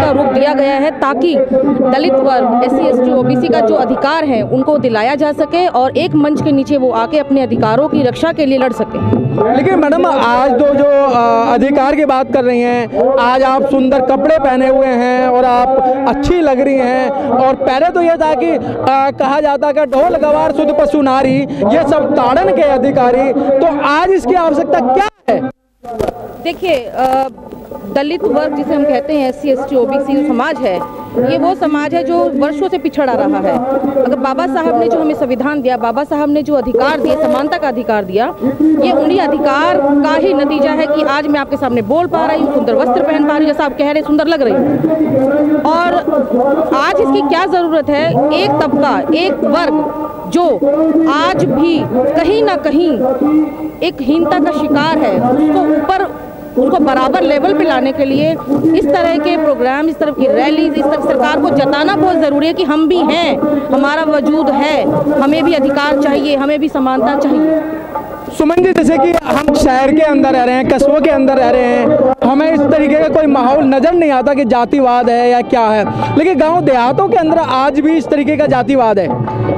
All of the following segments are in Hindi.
का रूप दिया गया है ताकि दलित वर्ग S C S T OBC का जो अधिकार है उनको दिलाया जा सके और एक मंच के नीचे वो आके अपने अधिकारों की रक्षा के लिए लड़ सके। लेकिन मैडम आज तो जो अधिकार की बात कर रही हैं आज आप सुंदर कपड़े पहने हुए हैं और आप अच्छी लग रही हैं और पहले तो यह था कि अ, कहा जाता कि ढोल गवार शुद्ध पशु नारी ये सब ताड़न के अधिकारी तो आज इसकी आवश्यकता क्या है? देखिए दलित वर्ग जिसे हम कहते हैं एस सी एस जो समाज है, ये वो समाज है जो वर्षों से पिछड़ा रहा है। अगर बाबा साहब ने जो हमें संविधान दिया, बाबा साहब ने जो अधिकार दिए, समानता का अधिकार दिया, ये उन्हीं अधिकार का ही नतीजा है कि आज मैं आपके सामने बोल पा रही हूँ, सुंदर वस्त्र पहन पा रही हूँ, जैसा आप कह रहे सुंदर लग रही हूँ। और आज इसकी क्या ज़रूरत है? एक तबका, एक वर्ग, जो आज भी कहीं ना कहीं एक हीनता का शिकार है, उसको ऊपर उसको बराबर लेवल पे लाने के लिए इस तरह के प्रोग्राम, इस तरह की रैली इस तरह सरकार को जताना बहुत ज़रूरी है कि हम भी हैं, हमारा वजूद है, हमें भी अधिकार चाहिए, हमें भी समानता चाहिए। सुमन जी, जैसे कि हम शहर के अंदर रह रहे हैं, कस्बों के अंदर रह रहे हैं, हमें इस तरीके का कोई माहौल नज़र नहीं आता कि जातिवाद है या क्या है। लेकिन गाँव देहातों के अंदर आज भी इस तरीके का जातिवाद है।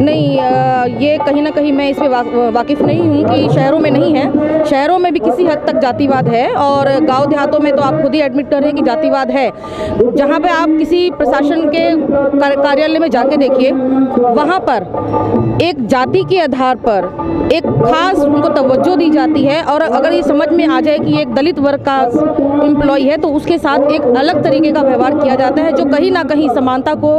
नहीं ये कहीं ना कहीं मैं इस पे वा- वाकिफ़ नहीं हूँ कि शहरों में नहीं है। शहरों में भी किसी हद तक जातिवाद है और गाँव देहातों में तो आप खुद ही एडमिट कर रहे हैं कि जातिवाद है। जहाँ पे आप किसी प्रशासन के कार्यालय में जाके देखिए, वहाँ पर एक जाति के आधार पर एक खास उनको तवज्जो दी जाती है और अगर ये समझ में आ जाए कि एक दलित वर्ग का एम्प्लॉय है तो उसके साथ एक अलग तरीके का व्यवहार किया जाता है, जो कहीं ना कहीं समानता को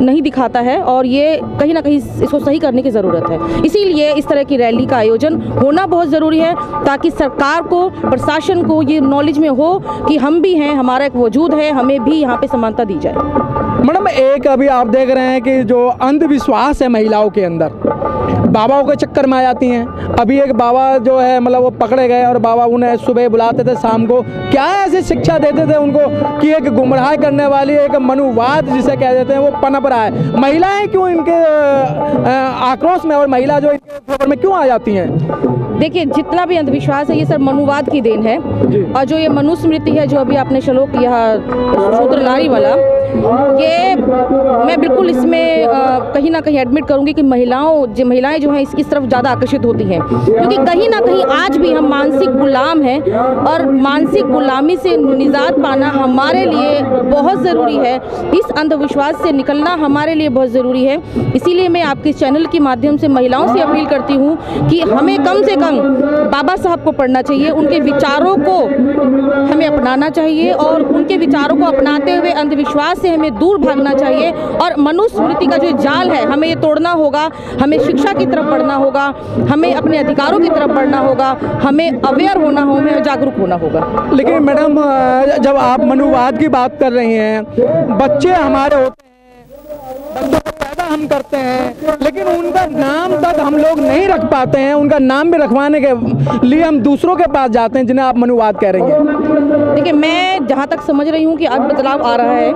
नहीं दिखाता है और ये कहीं ना कहीं इसको सही करने की ज़रूरत है। इसीलिए इस तरह की रैली का आयोजन होना बहुत ज़रूरी है, ताकि सरकार को, प्रशासन को ये नॉलेज में हो कि हम भी हैं, हमारा एक वजूद है, हमें भी यहाँ पर समानता दी जाए। मैडम, एक अभी आप देख रहे हैं कि जो अंधविश्वास है महिलाओं के अंदर बाबाओं के चक्कर में आ जाती हैं। अभी एक बाबा जो है मतलब वो पकड़े गए और बाबा उन्हें सुबह बुलाते थे, शाम को। क्या ऐसी शिक्षा देते थे उनको कि एक गुमराह करने वाली, एक मनुवाद जिसे कह देते हैं, वो पनप रहा है। महिलाएँ क्यों इनके आक्रोश में और महिला जो इनके खबर में क्यों आ जाती हैं? देखिए जितना भी अंधविश्वास है ये सब मनुवाद की देन है। और जो ये मनुस्मृति है जो अभी आपने श्लोक किया शूद्र नारी वाला ये मैं बिल्कुल इसमें कहीं ना कहीं एडमिट करूँगी कि महिलाओं जो महिलाएँ जो हैं इसकी तरफ़ ज़्यादा आकर्षित होती हैं। क्योंकि कहीं ना कहीं आज भी हम मानसिक गुलाम हैं और मानसिक गुलामी से निजात पाना हमारे लिए बहुत ज़रूरी है। इस अंधविश्वास से निकलना हमारे लिए बहुत ज़रूरी है। इसीलिए मैं आपके चैनल के माध्यम से महिलाओं से अपील करती हूँ कि हमें कम से कम बाबा साहब को पढ़ना चाहिए, उनके विचारों को हमें अपनाना चाहिए और उनके विचारों को अपनाते हुए अंधविश्वास से हमें दूर भागना चाहिए और मनुस्मृति का जो जाल है, हमें ये तोड़ना होगा, हमें शिक्षा की तरफ़ बढ़ना होगा, हमें अपने अधिकारों की तरफ़ बढ़ना होगा, हमें अवेयर होना हो, हमें जागरूक होना होगा। लेकिन मैडम जब आप मनुवाद की बात कर रही हैं, बच्चे हमारे होते हैं बच्चों को पैदा हम करते हैं, लेकिन उनका नाम तक हम लोग नहीं रख पाते हैं। उनका नाम भी रखवाने के लिए हम दूसरों के पास जाते हैं, जिन्हें आप मनुवाद कह रही हैं। देखिए, मैं जहाँ तक समझ रही हूँ कि आज बदलाव आ रहा है।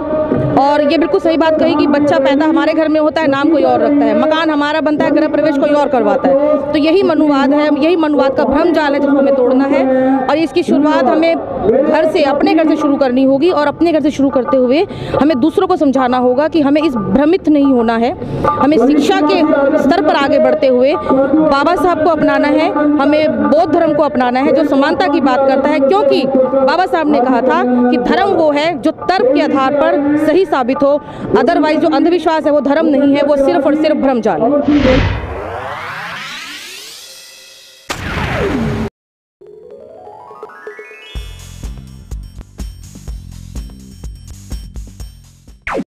और ये बिल्कुल सही बात कही कि बच्चा पैदा हमारे घर में होता है, नाम कोई और रखता है, मकान हमारा बनता है गृह प्रवेश कोई और करवाता है। तो यही मनुवाद है, यही मनुवाद का भ्रम जाल है जिसको हमें तोड़ना है और इसकी शुरुआत हमें घर से, अपने घर से शुरू करनी होगी और अपने घर से शुरू करते हुए हमें दूसरों को समझाना होगा कि हमें इस भ्रमित नहीं होना है। हमें शिक्षा के स्तर पर आगे बढ़ते हुए बाबा साहब को अपनाना है, हमें बौद्ध धर्म को अपनाना है, जो समानता की बात करता है, क्योंकि बाबा साहब ने कहा था कि धर्म वो है जो तर्क के आधार पर सही साबित हो अदरवाइज़ जो अंधविश्वास है वो धर्म नहीं है, वो सिर्फ़ और सिर्फ़ भ्रम जाल है।